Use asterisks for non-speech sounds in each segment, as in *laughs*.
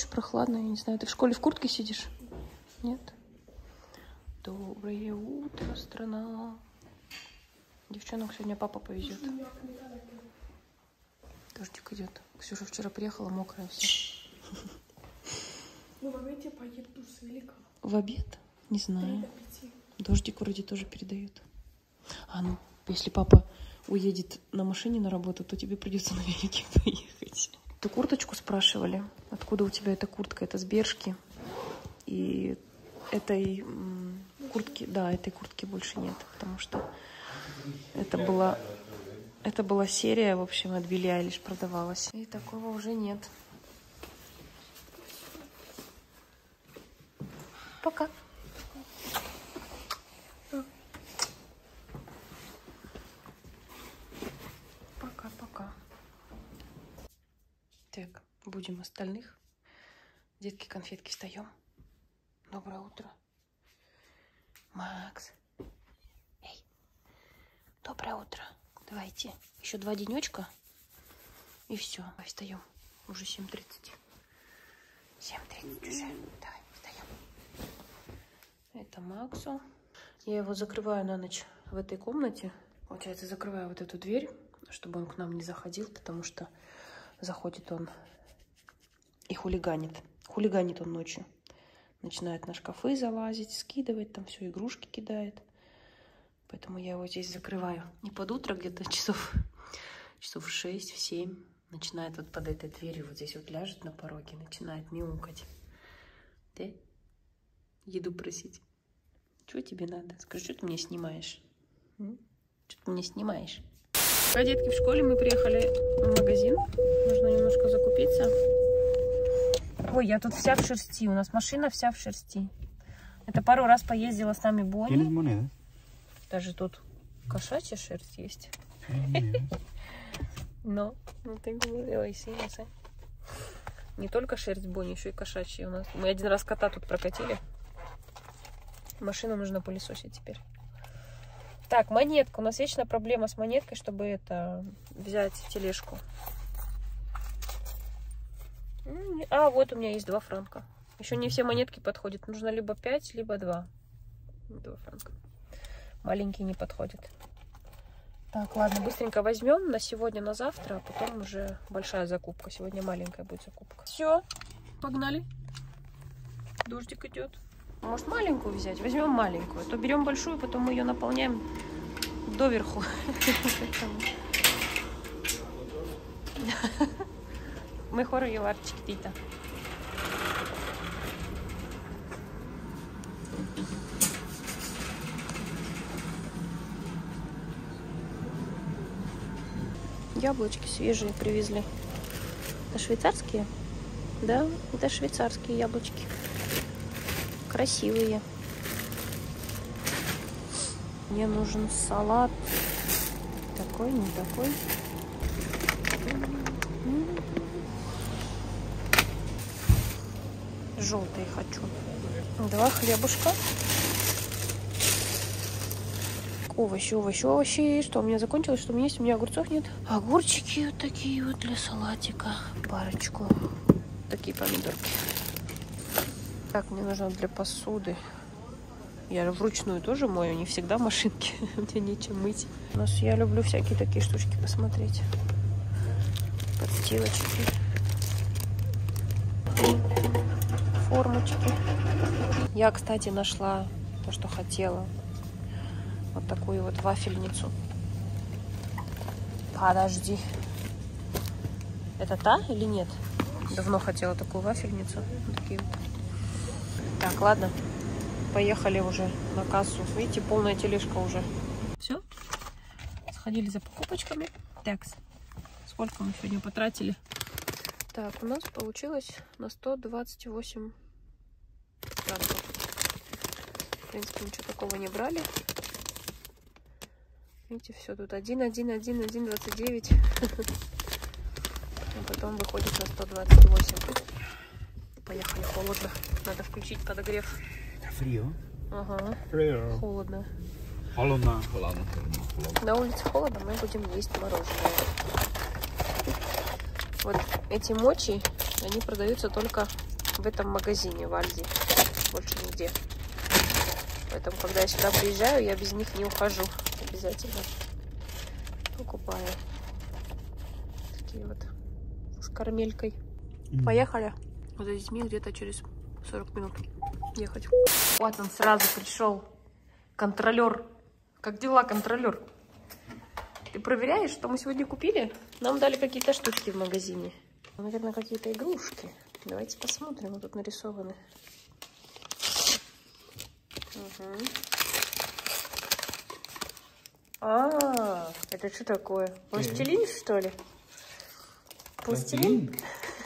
хочешь, прохладно, я не знаю. Ты в школе в куртке сидишь? Нет? Доброе утро, страна. Девчонок сегодня папа повезет. Дождик идет. Ксюша вчера приехала, мокрая вся. Ну, в обед поеду с великом. В обед? Не знаю. Дождик вроде тоже передают. А ну, если папа уедет на машине на работу, то тебе придется на велике *laughs* поехать. Ты курточку спрашивали? Откуда у тебя эта куртка? Это с Бершки. И этой куртки, да, этой куртки больше нет, потому что это была, это была серия, в общем, от Билли Айлиш продавалась. И такого уже нет. Пока. Так, будем остальных. Детки, конфетки, встаем. Доброе утро. Макс. Эй. Доброе утро. Давайте. Еще два денечка. И все. Давай встаем. Уже 7.30. 7.30 уже. Давай, встаем. Это Максу. Я его закрываю на ночь в этой комнате. Получается, закрываю вот эту дверь, чтобы он к нам не заходил, потому что заходит он и хулиганит. Хулиганит он ночью. Начинает на шкафы залазить, скидывать там все, игрушки кидает. Поэтому я его здесь закрываю. И под утро где-то часов, часов в 6, в 7 начинает вот под этой дверью, вот здесь вот ляжет на пороге, начинает мяукать. Ты? Еду просить. Чего тебе надо? Скажи, что ты мне снимаешь? Что ты мне снимаешь? Пока детки в школе, мы приехали в магазин. Нужно немножко закупиться. Ой, я тут вся в шерсти. У нас машина вся в шерсти. Это пару раз поездила с нами ¿Tienes Бонни. Даже тут кошачья шерсть есть. *laughs* Но, ну ты говорила, и Сань. Не только шерсть Бонни, еще и кошачья у нас. Мы один раз кота тут прокатили. Машину нужно пылесосить теперь. Так, монетка. У нас вечно проблема с монеткой, чтобы это взять тележку. А, вот у меня есть два франка. Еще не все монетки подходят. Нужно либо 5, либо 2. Два франка. Маленький не подходит. Так, ладно, быстренько возьмем на сегодня, на завтра, а потом уже большая закупка. Сегодня маленькая будет закупка. Все, погнали. Дождик идет. Может маленькую взять? Возьмем маленькую. То берем большую, потом мы ее наполняем доверху. Mejor llevar chiquitita. Яблочки свежие привезли. Это швейцарские? Да, это швейцарские яблочки. Красивые. Мне нужен салат. Такой, не такой. Желтый хочу. Два хлебушка. Овощи, овощи, овощи. Что у меня закончилось? Что у меня есть? У меня огурцов нет. Огурчики вот такие вот для салатика. Парочку. Такие помидорки. Так, мне нужно для посуды. Я вручную тоже мою, не всегда в машинке. *laughs* Мне нечем мыть. У нас я люблю всякие такие штучки посмотреть. Подстилочки. Формочки. Я, кстати, нашла то, что хотела. Вот такую вот вафельницу. Подожди. Это та или нет? Давно хотела такую вафельницу. Такие вот. Так, ладно. Поехали уже на кассу. Видите, полная тележка уже. Все? Сходили за покупочками. Так, сколько мы сегодня потратили? Так, у нас получилось на 128 франков. В принципе, ничего такого не брали. Видите, все тут 1, 1, 1, 1, 29. А потом выходит на 128. Поехали, холодно. Надо включить подогрев. Frío. Ага, Frío. холодно. Холодно. Холодно. Холодно. На улице холодно, мы будем есть мороженое. Вот эти мочи, они продаются только в этом магазине в Альди. Больше нигде. Поэтому, когда я сюда приезжаю, я без них не ухожу. Обязательно покупаю. Такие вот с карамелькой. Поехали. За детьми где-то через 40 минут ехать. Вот он сразу пришел. Контролер. Как дела, контролер? Ты проверяешь, что мы сегодня купили? Нам дали какие-то штучки в магазине. Наверное, какие-то игрушки. Давайте посмотрим, вот тут нарисованы. Угу. А, это что такое? Пластилин, что ли? Пластилин?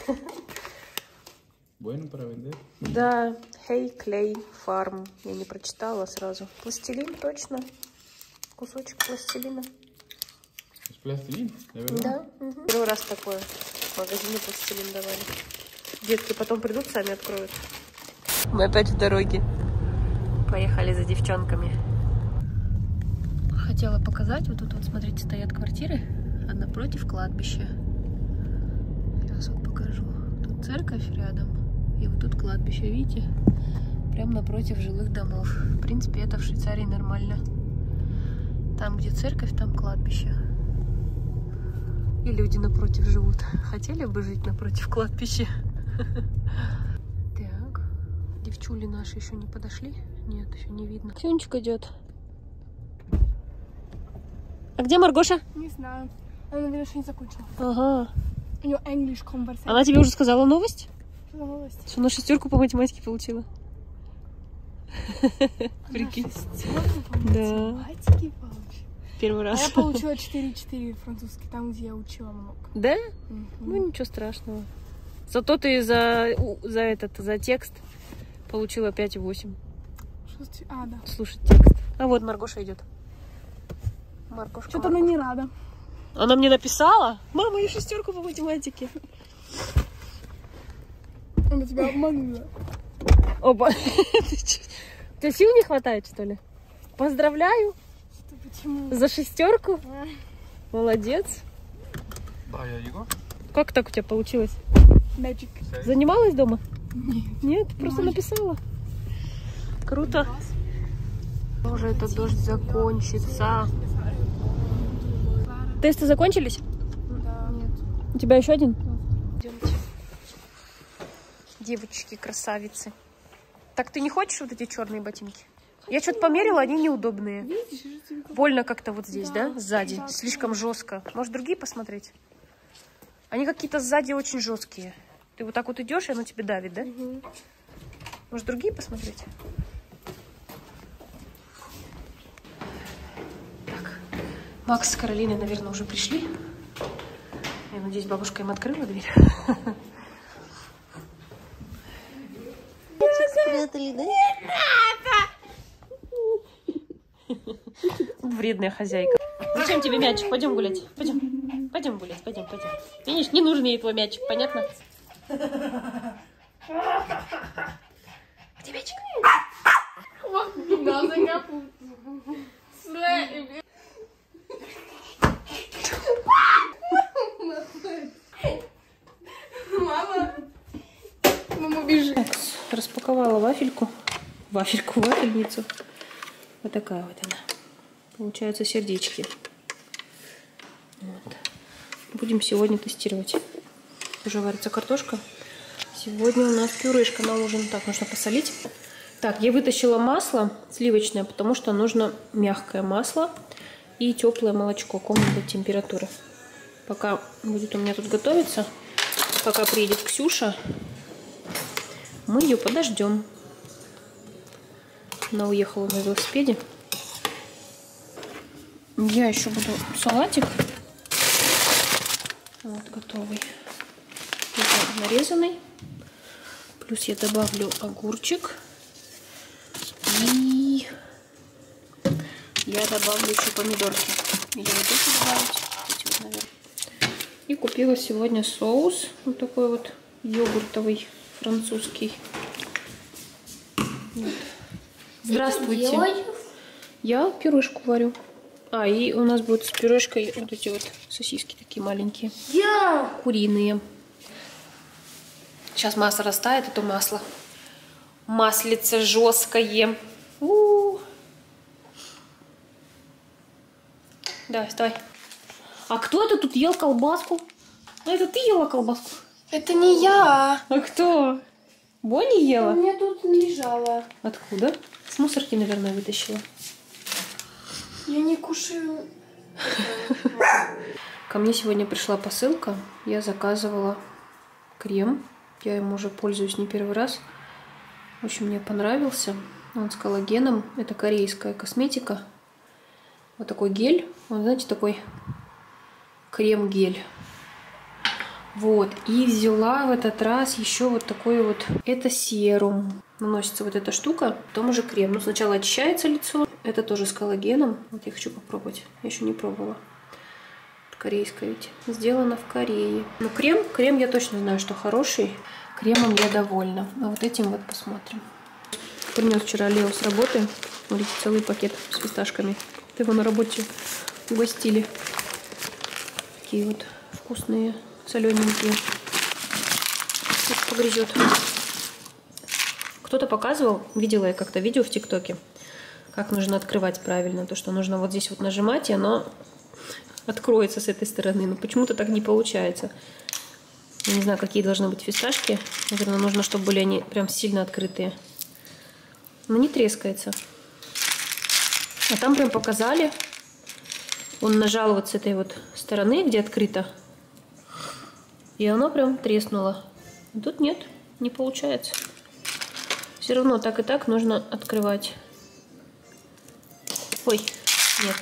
*laughs* Bueno para vender. Да, Hey Clay Farm. Я не прочитала сразу. Пластилин, точно. Кусочек пластилина. ¿De verdad? Да. мгм. Первый раз такое. В магазине пластилин давали. Детки потом придут, сами откроют. Мы опять в дороге. Поехали за девчонками. Хотела показать. Вот тут вот, смотрите, стоят квартиры, а напротив кладбище. Сейчас вот покажу. Тут церковь рядом. И вот тут кладбище, видите? Прям напротив жилых домов. В принципе, это в Швейцарии нормально. Там, где церковь, там кладбище. И люди напротив живут. Хотели бы жить напротив кладбища? *laughs* Так. Девчули наши еще не подошли? Нет, еще не видно. Сюнчик идет. А где Маргоша? Не знаю. Она, наверное, еще не закончила. Ага. У нее English conversation. Она тебе уже сказала новость? Новость? Что она шестерку по математике получила? Прикинь. Да. Первый А раз. я получила *laughs* 4-4 французский, там, где я учила много. Да? Мгм. Ну ничего страшного. Зато ты за, за этот, за текст получила 5,8. Что с- А, да. Слушать текст. А вот Маргоша идет. Маргошка. Что-то она не рада. Она мне написала? Мама, я шестерку по математике. Она тебя обманула. *laughs* Чё? Тебе сил не хватает, что ли? Поздравляю Что, почему? за шестерку. А, Молодец. Да, я лlegó. Как так у тебя получилось? Magic. Занималась дома? Нет. Нет, просто Ноль. написала. Круто. Уже этот дождь закончится. Тесты закончились? Да. Нет. У тебя еще один? Идемте. Девочки, красавицы. Так ты не хочешь вот эти черные ботинки? Я что-то померила, они неудобные. Видишь. Больно как-то вот здесь, да? Да, Сзади. да, Слишком жестко. Может, другие посмотреть? Они какие-то сзади очень жесткие. Ты вот так вот идешь, и оно тебе давит, да? Мгм. Может, другие посмотреть? Так. Макс с Каролиной, наверное, уже пришли. Я надеюсь, бабушка им открыла дверь. *laughs* Спрятали, да? Вредная хозяйка. Зачем тебе мячик? Пойдем гулять. Пойдем. Пойдем гулять. Пойдем, пойдем. Видишь, не нужен ей твой мячик, понятно? Где мячик? Мама. Мама бежит. Распаковала вафельку. Вафельку, вафельницу. Вот такая вот она. Получаются сердечки. Вот. Будем сегодня тестировать. Уже варится картошка. Сегодня у нас пюрешка на ужин. Так, нужно посолить. Так, я вытащила масло сливочное, потому что нужно мягкое масло и теплое молочко комнатной температуры. Пока будет у меня тут готовиться, пока приедет Ксюша, мы ее подождем. Она уехала на велосипеде. Я еще буду салатик. Вот, готовый. Нарезанный. Плюс я добавлю огурчик. И я добавлю еще помидорки. Или вот добавить. Эти вот, наверное. И купила сегодня соус. Вот такой вот йогуртовый французский. Вот. Здравствуйте. Я пюрешку варю. А, и у нас будет с пюрешкой вот эти вот сосиски такие маленькие. Я! Куриные. Сейчас масло растает, это масло. Маслице жесткое. У-у-у. Давай, вставай. А кто это тут ел колбаску? Это ты ела колбаску? Это не я. А кто? Бонни У ела? меня тут лежала. Откуда? С мусорки, наверное, вытащила. Я не кушаю. Ко мне сегодня пришла посылка. Я заказывала крем. Я им уже пользуюсь не первый раз. Очень мне понравился. Он с коллагеном. Это корейская косметика. Вот такой гель. Он, знаете, такой крем-гель. Вот. И взяла в этот раз еще вот такой вот... Это серум. Наносится вот эта штука, потом уже крем. Ну, сначала очищается лицо. Это тоже с коллагеном. Вот я хочу попробовать. Я еще не пробовала. Корейская ведь. Сделано в Корее. Ну, крем, крем я точно знаю, что хороший. Кремом я довольна. А вот этим вот посмотрим. Принес вчера Лео с работы. Смотрите, целый пакет с фисташками. Его на работе угостили. Такие вот вкусные, солененькие. Вот погрызет. Кто-то показывал, видела я как-то видео в ТикТоке, как нужно открывать правильно. То, что нужно вот здесь вот нажимать, и оно откроется с этой стороны. Но почему-то так не получается. Я не знаю, какие должны быть фисташки. Наверное, нужно, чтобы были они прям сильно открытые. Но не трескается. А там прям показали. Он нажал вот с этой вот стороны, где открыто. И оно прям треснуло. А тут нет, не получается. Все равно так и так нужно открывать. Ой, нет.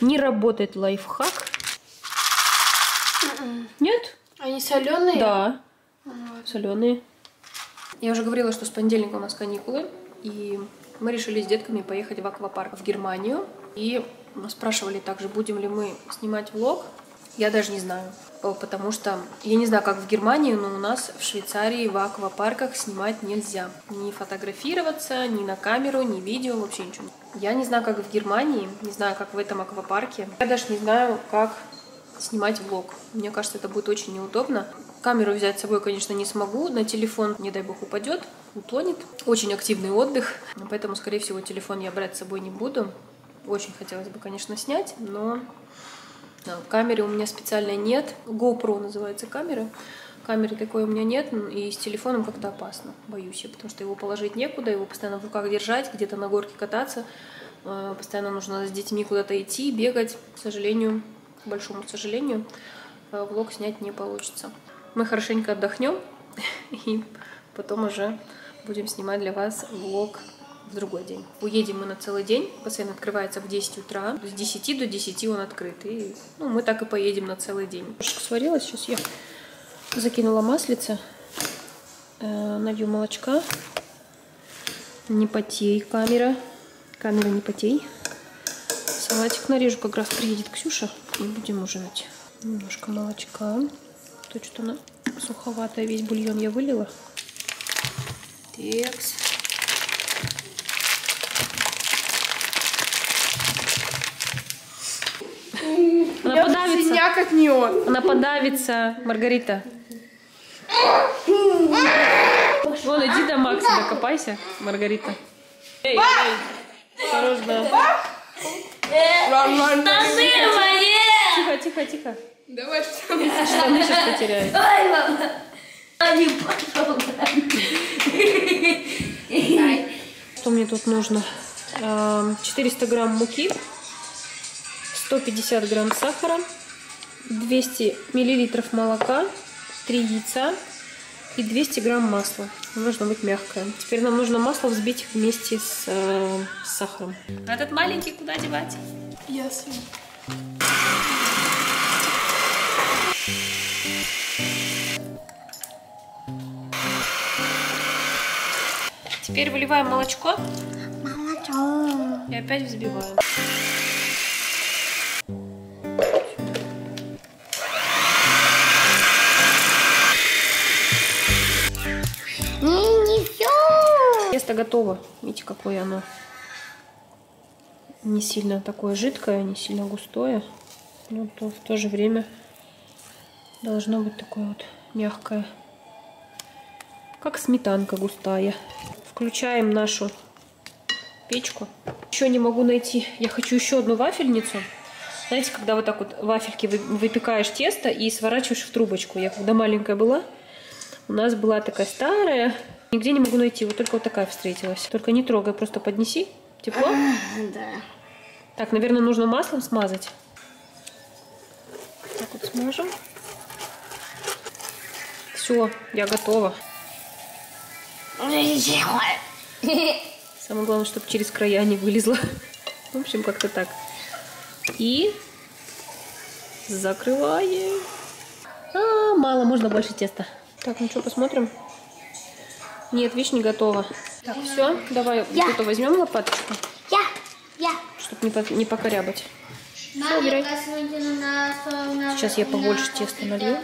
Не работает лайфхак. Нет? Они соленые? Да. Соленые. Я уже говорила, что с понедельника у нас каникулы. И мы решили с детками поехать в аквапарк в Германию. И спрашивали также, будем ли мы снимать влог. Я даже не знаю. П- Потому что я не знаю, как в Германии, но у нас в Швейцарии в аквапарках снимать нельзя. Ни фотографироваться, ни на камеру, ни видео, вообще ничего. Я не знаю, как в Германии, не знаю, как в этом аквапарке. Я даже не знаю, как снимать влог. Мне кажется, это будет очень неудобно. Камеру взять с собой, конечно, не смогу. На телефон, не дай бог, упадет, утонет. Очень активный отдых, поэтому, скорее всего, телефон я брать с собой не буду. Очень хотелось бы, конечно, снять, но камеры у меня специальной нет. GoPro называется камера. Камеры такой у меня нет, и с телефоном как-то опасно, боюсь я, потому что его положить некуда, его постоянно в руках держать, где-то на горке кататься, э, постоянно нужно с детьми куда-то идти, бегать. К сожалению, к большому сожалению, э, влог снять не получится. Мы хорошенько отдохнем, *laughs* и потом уже будем снимать для вас влог в другой день. Уедем мы на целый день. Бассейн открывается в 10 утра. С 10 до 10 он открыт. И ну, мы так и поедем на целый день. Кошка сварилась. Сейчас я закинула маслице. Э, налью молочка. Не потей, камера. Камера не потей. Салатик нарежу, как раз приедет Ксюша. И будем ужинать. Немножко молочка. То что она суховатая. Весь бульон я вылила. Текс. Она Я синяк как не он. Она подавится, Маргарита. Вон, иди до Макса, докопайся, Маргарита. Эй, эй, осторожно. Тихо, тихо, тихо. Давай что Штаны сейчас потеряют. Ой, мама. Они пошел. Что мне тут нужно? Эм, 400 грамм муки, 150 грамм сахара, 200 миллилитров молока, 3 яйца и 200 грамм масла. Оно Должно быть мягкое. Теперь нам нужно масло взбить вместе с, э, с сахаром. А этот маленький куда девать? Ясно. Теперь выливаем молочко. И опять взбиваем. Тесто готово. Видите, какое оно не сильно такое жидкое, не сильно густое. Но то в то же время должно быть такое вот мягкое. Как сметанка густая. Включаем нашу печку. Еще не могу найти. Я хочу еще одну вафельницу. Знаете, когда вот так вот вафельки вы- выпекаешь тесто и сворачиваешь в трубочку. Я когда маленькая была, у нас была такая старая. Нигде не могу найти. Вот только вот такая встретилась. Только не трогай, просто поднеси. Тепло? Да. Так, наверное, нужно маслом смазать. Так вот смажем. Все, я готова. Самое главное, чтобы через края не вылезла. В общем, как-то так. И закрываем. А, мало, можно больше теста. Так, ну что, посмотрим? Нет, видишь, не готово. Так, все, давай Я. вот эту возьмем лопаточку, Я, я. чтобы не, по- не покорябать. Мама, убирай. Сейчас Сейчас я побольше теста налью.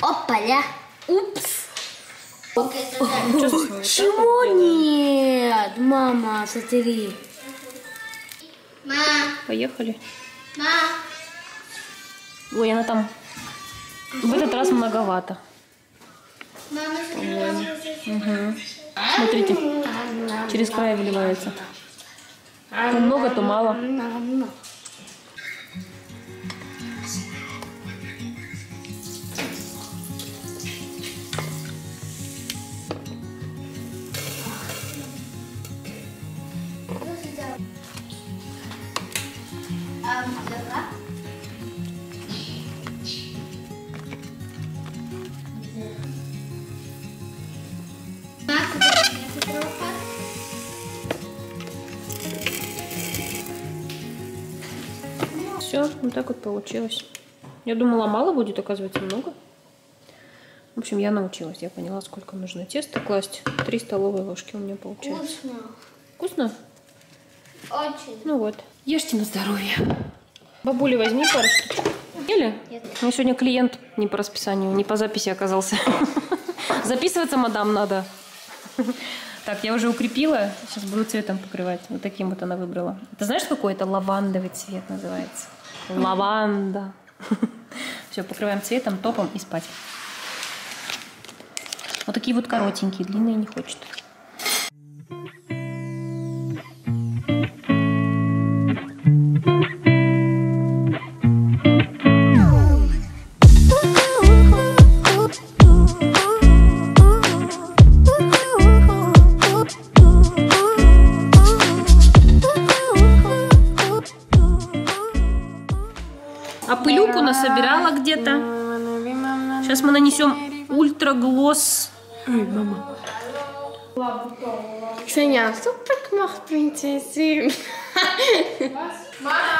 Опаля. Упс. Чего нет? Мама, смотри. Мам, Поехали. мам. Ой, она там в этот раз многовато. Угу. Смотрите, через край выливается. То много, то мало. Все, вот так вот получилось. Я думала, мало будет, оказывается, много. В общем, я научилась. Я поняла, сколько нужно теста класть. Три столовые ложки у меня получается. Вкусно. Вкусно? Очень. Ну вот. Ешьте на здоровье. Бабуля, возьми пару штучек. Ели? Нет. У меня сегодня клиент не по расписанию, не по записи оказался. *laughs* Записываться, мадам, надо. Так, я уже укрепила. Сейчас буду цветом покрывать. Вот таким вот она выбрала. Ты знаешь, какой это лавандовый цвет называется? Лаванда. Все, покрываем цветом, топом и спать. Вот такие вот коротенькие, длинные не хочет. А пылюку насобирала где-то. Сейчас мы нанесем ультраглосс. Ксения, супер gemacht, принцесsin.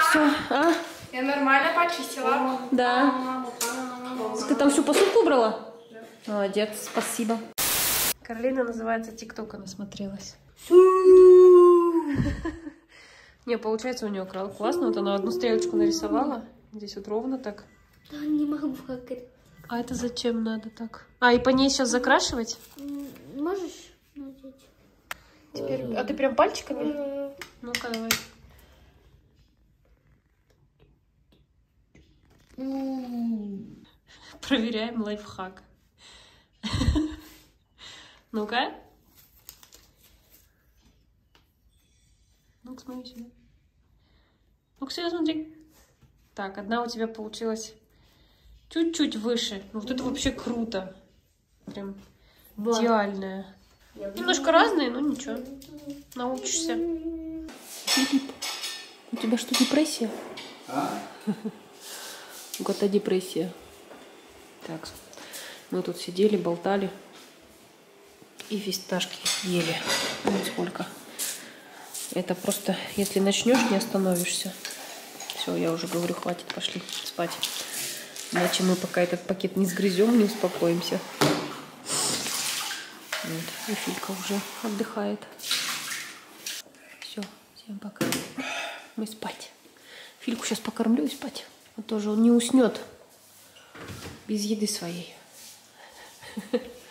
Все, а? Я нормально почистила. Да. Ты там всю посудку убрала? Молодец, спасибо. Каролина называется ТикТока насмотрелась. Не, получается у нее классно. Вот она одну стрелочку нарисовала. Здесь вот ровно так. Да, не могу как А это зачем надо так? А, и по ней сейчас закрашивать? Можешь надеть? Теперь, а ты прям пальчиками? Ну-ка, давай. Проверяем лайфхак. Ну-ка. Ну-ка, смотри сюда. Ну-ка сюда смотри. Так, одна у тебя получилась чуть-чуть выше. Ну, вот это вообще круто. Прям идеальная. Немножко разные, но ничего. Научишься. Филипп, у тебя что, депрессия? У кота депрессия. Так, мы тут сидели, болтали. И фисташки ели. Вот сколько. Это просто, если начнешь, не остановишься. Все, я уже говорю, хватит, пошли спать. Иначе мы пока этот пакет не сгрызем, не успокоимся. Вот, и Филька уже отдыхает. Все, всем пока. Мы спать. Фильку сейчас покормлю и спать. А то же он не уснет без еды своей. *laughs*